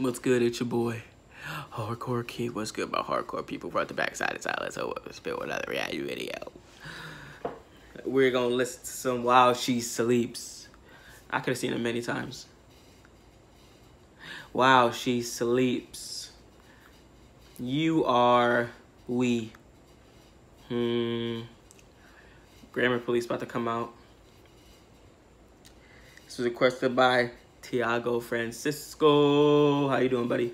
my. What's good? It's your boy. Hardcore Keem. What's good about hardcore people front the backside of silence? So let's build another reaction video. We're gonna listen to some While She Sleeps. I could have seen it many times. While She Sleeps. You are we. Hmm. Grammar Police about to come out. This was requested by Tiago Francisco. How you doing, buddy?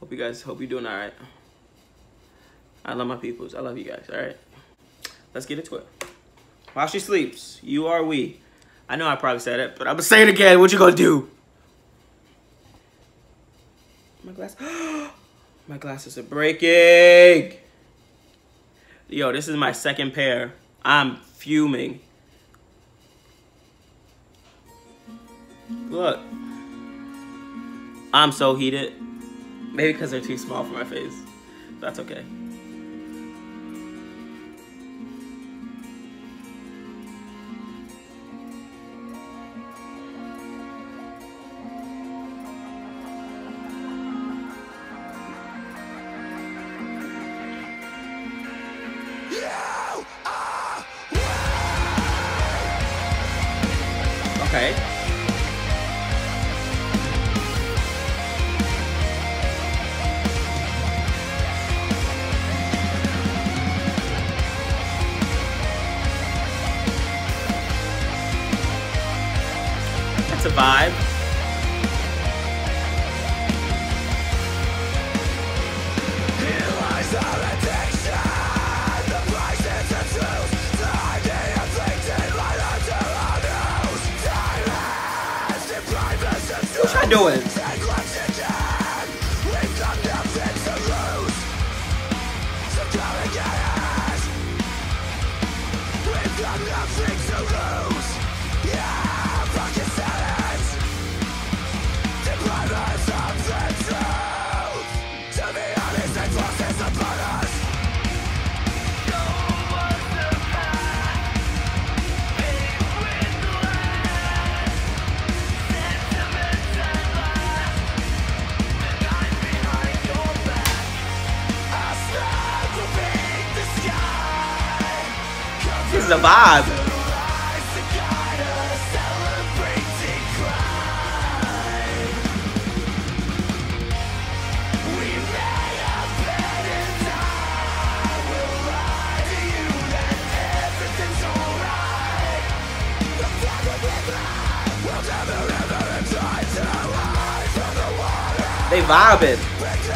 Hope you guys, hope you're doing all right. I love my peoples. I love you guys, all right? Let's get into it. While she sleeps, you are we. I know I probably said it, but I'm gonna say it again. What you gonna do? My glass. my glasses are breaking. Yo, this is my second pair. I'm fuming. Look. I'm so heated. Maybe because they're too small for my face. That's okay. Okay. That's a vibe. What you doing? This is vibe. They vibing.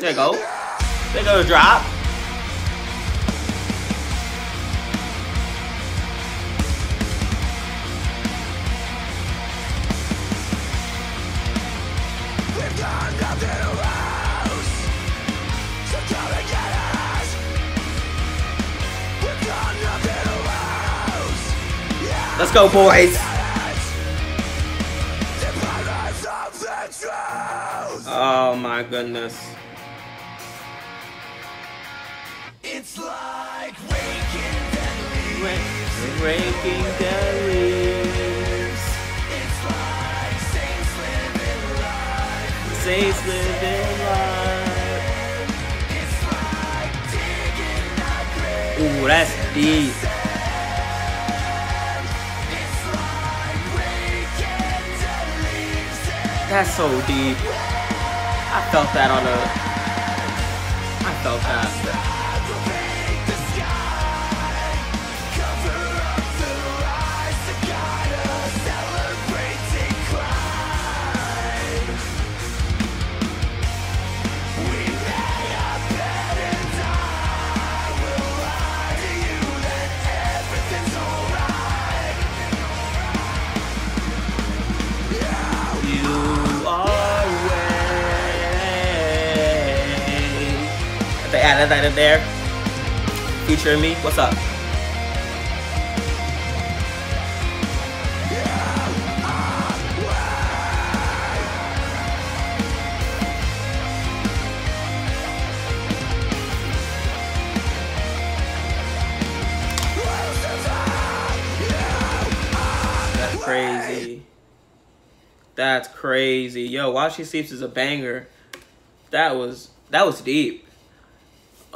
There you go. There goes drop. Let's go, boys. Oh my goodness. It's like raking dead leaves. Breaking the leaves. It's like saints living life. Saints living life. It's like digging a grave. Ooh, that's deep. It's like raking dead leaves. That's so deep. I felt that on a. I felt that. That there. Featuring me. What's up? That's crazy. That's crazy. Yo, While She Sleeps is a banger. That was that was deep.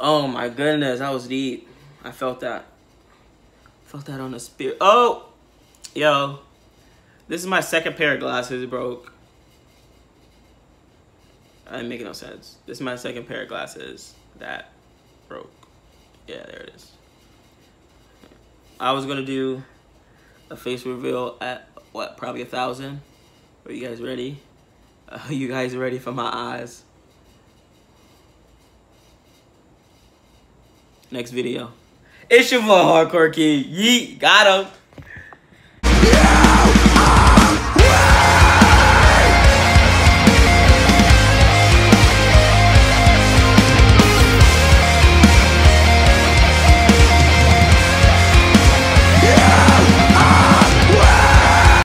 Oh my goodness, that was deep. I felt that. Felt that on the spirit. Oh, yo, this is my second pair of glasses broke. I didn't make no sense. This is my second pair of glasses that broke. Yeah, there it is. I was gonna do a face reveal at what probably a thousand. Are you guys ready? Are you guys ready for my eyes? Next video. It's your boy Hardcore Keem. Yeet, got him.